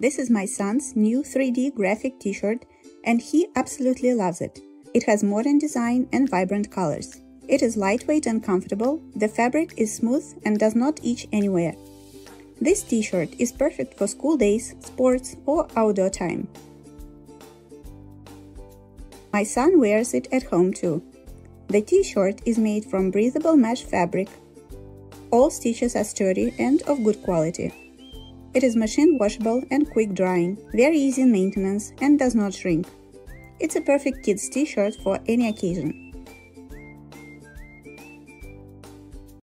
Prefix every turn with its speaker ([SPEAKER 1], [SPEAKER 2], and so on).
[SPEAKER 1] This is my son's new 3D graphic t-shirt and he absolutely loves it. It has modern design and vibrant colors. It is lightweight and comfortable, the fabric is smooth and does not itch anywhere. This t-shirt is perfect for school days, sports or outdoor time. My son wears it at home too. The t-shirt is made from breathable mesh fabric. All stitches are sturdy and of good quality. It is machine washable and quick drying, very easy in maintenance and does not shrink. It's a perfect kids t-shirt for any occasion.